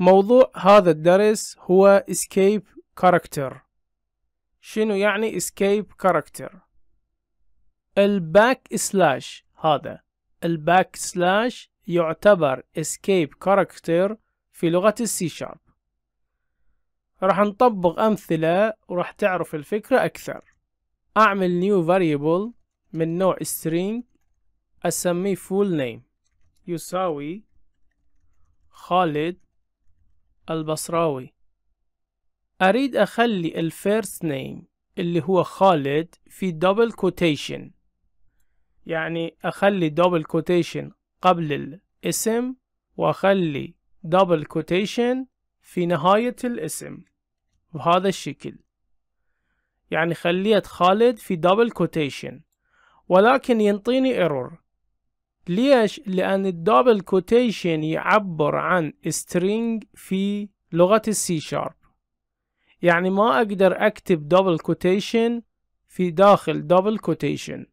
موضوع هذا الدرس هو escape character. شنو يعني escape character ال backslash هذا. ال backslash يعتبر escape character في لغة ال C sharp راح نطبق أمثلة وراح تعرف الفكرة أكثر. أعمل new variable من نوع string أسميه full name. يساوي خالد البصراوي. أريد أخلي ال first name اللي هو خالد في double quotation يعني أخلي double quotation قبل الاسم وأخلي double quotation في نهاية الاسم بهذا الشكل. يعني خليت خالد في double quotation ولكن ينطيني error ليش؟ لأن ال double quotation يعبر عن string في لغة ال C sharp يعني ما أقدر أكتب double quotation في داخل double quotation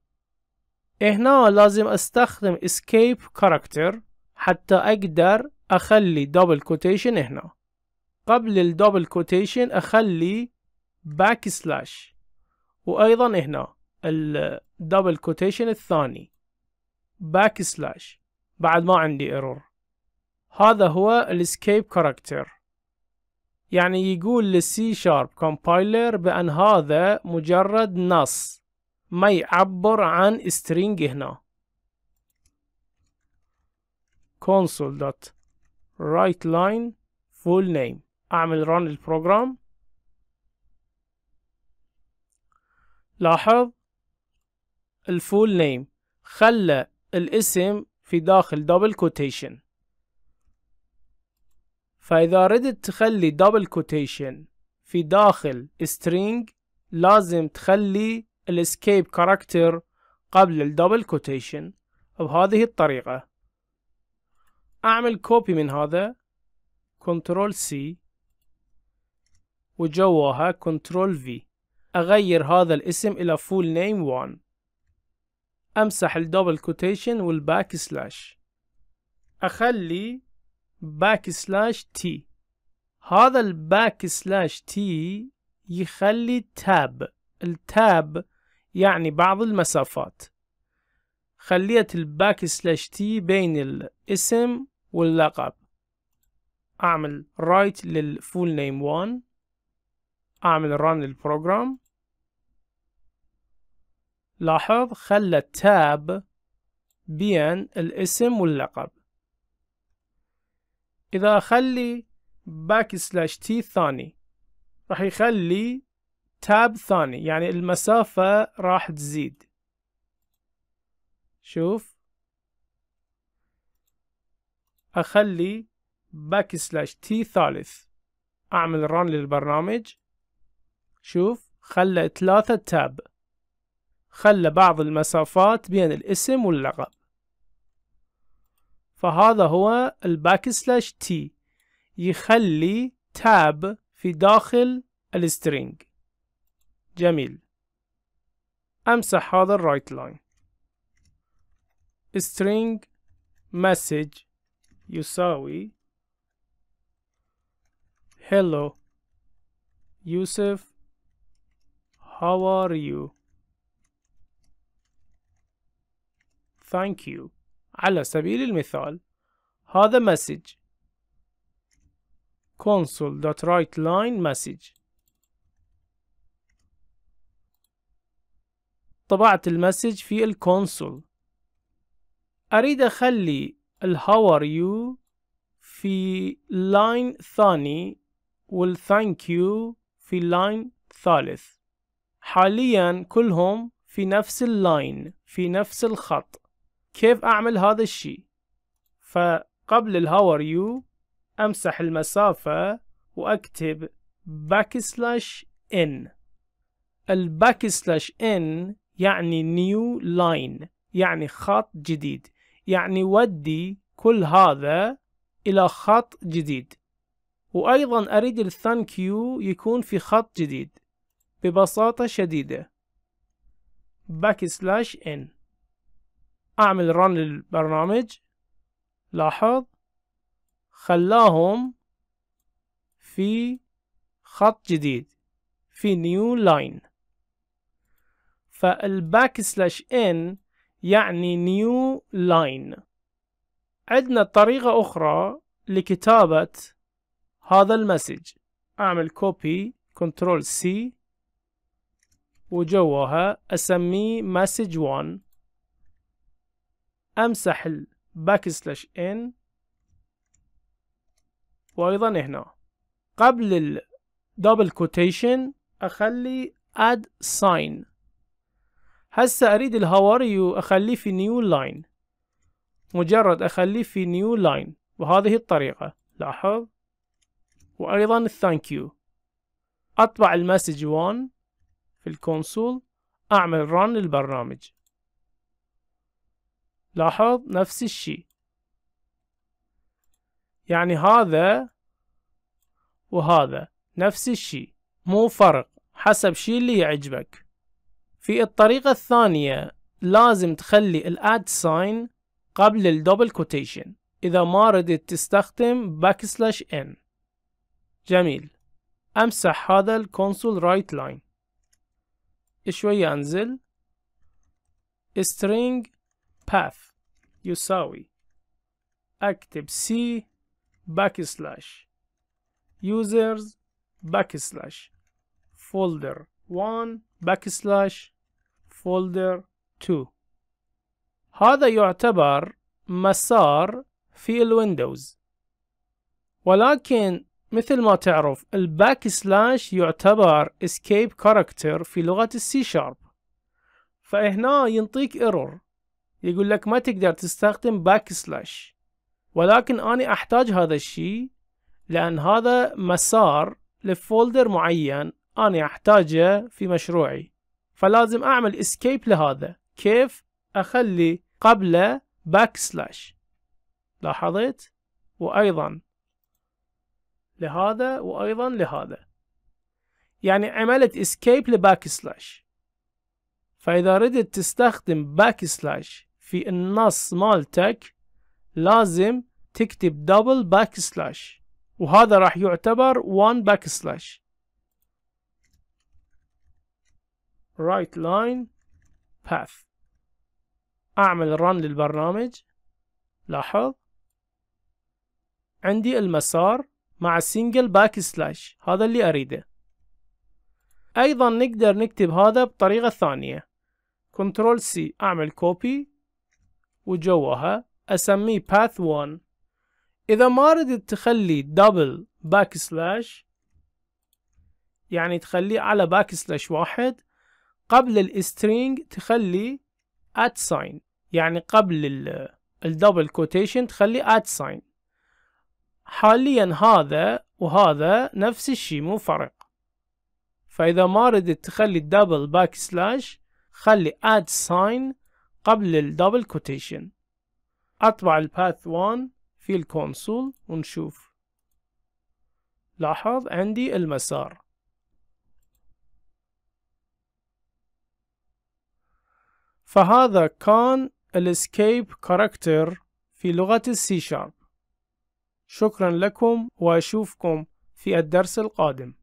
هنا لازم أستخدم escape character حتى أقدر أخلي double quotation هنا. قبل ال double quotation أخلي backslash وأيضا هنا ال double quotation الثاني. backslash بعد ما عندي error هذا هو ال escape character يعني يقول لل C sharp compiler بأن هذا مجرد نص. ما يعبر عن string هنا. console dot write line full name. أعمل run ال program لاحظ؟ ال full name خلى الاسم في داخل double quotation فإذا ردت تخلي double quotation في داخل string لازم تخلي ال escape character قبل ال double quotation بهذه الطريقة. أعمل copy من هذا control C وجواها control V أغير هذا الاسم إلى full name 1 أمسح ال double quotation وال backslash أخلي backslash T هذا ال backslash T يخلي tab ال tab يعني بعض المسافات. خليت ال backslash T بين الاسم واللقب أعمل write لل full name 1 أعمل run لل program لاحظ خلى tab بين الاسم واللقب. إذا أخلي backslash T ثاني راح يخلي tab ثاني يعني المسافة راح تزيد. شوف. أخلي backslash T ثالث أعمل run للبرنامج. شوف خلى ثلاثة tab. خلى بعض المسافات بين الاسم واللقب. فهذا هو ال backslash T يخلي tab في داخل ال string جميل. امسح هذا ال write line string message يساوي hello يوسف how are you thank you. على سبيل المثال هذا message. console.writeLine message. طبعت ال message في ال console أريد أخلي ال how are you في line ثاني وال thank you في line ثالث. حاليا كلهم في نفس ال line في نفس الخط. كيف أعمل هذا الشيء فقبل ال how are you أمسح المسافة وأكتب slash n ال backslash n يعني new line يعني خط جديد يعني ودي كل هذا إلى خط جديد. وأيضا أريد ال thank you يكون في خط جديد ببساطة شديدة. slash n أعمل run للبرنامج. لاحظ خلاهم في خط جديد في new line فال backslash n يعني new line عندنا طريقة أخرى لكتابة هذا ال message. أعمل copy Control C وجوها أسميه message 1 أمسح ال backslash n وأيضا هنا. قبل ال double quotation أخلي at sign. هسه أريد ال how are you أخليه في new line مجرد أخليه في new line بهذه الطريقة. لاحظ. وأيضا ال thank you أطبع ال message 1 في ال console أعمل run للبرنامج لاحظ نفس الشيء. يعني هذا وهذا نفس الشيء مو فرق حسب شي اللي يعجبك. في الطريقة الثانية لازم تخلي ال at sign قبل ال double quotation إذا ما ردت تستخدم slash n جميل. أمسح هذا ال console write line شوية أنزل. string path. يساوي أكتب c backslash. Users backslash. Folder 1 backslash. Folder 2 هذا يعتبر مسار في ال Windows. ولكن مثل ما تعرف ال backslash يعتبر escape character في لغة ال C sharp فهنا ينطيك error يقول لك ما تقدر تستخدم backslash ولكن أنا أحتاج هذا الشيء لأن هذا مسار ل folder معين أنا أحتاجه في مشروعي. فلازم أعمل escape لهذا. كيف؟ أخلي قبله backslash لاحظت؟ وأيضا لهذا وأيضا لهذا. يعني عملت escape ل backslash فإذا ردت تستخدم backslash في النص مالتك لازم تكتب double backslash وهذا راح يعتبر 1 backslash write line path. أعمل run للبرنامج. لاحظ. عندي المسار مع single backslash هذا اللي أريده. أيضا نقدر نكتب هذا بطريقة ثانية. Control C أعمل copy وجوها أسميه path 1 إذا ما ردت تخلي backslash يعني تخليه على slash واحد قبل ال string تخلي at sign يعني قبل ال double quotation تخلي at sign. حاليا هذا وهذا نفس الشي مو فرق. فإذا ما ردت تخلي backslash خلي at sign قبل ال double quotation أطبع ال path 1 في ال console ونشوف. لاحظ عندي المسار. فهذا كان ال escape character في لغة ال C sharp شكرا لكم وأشوفكم في الدرس القادم.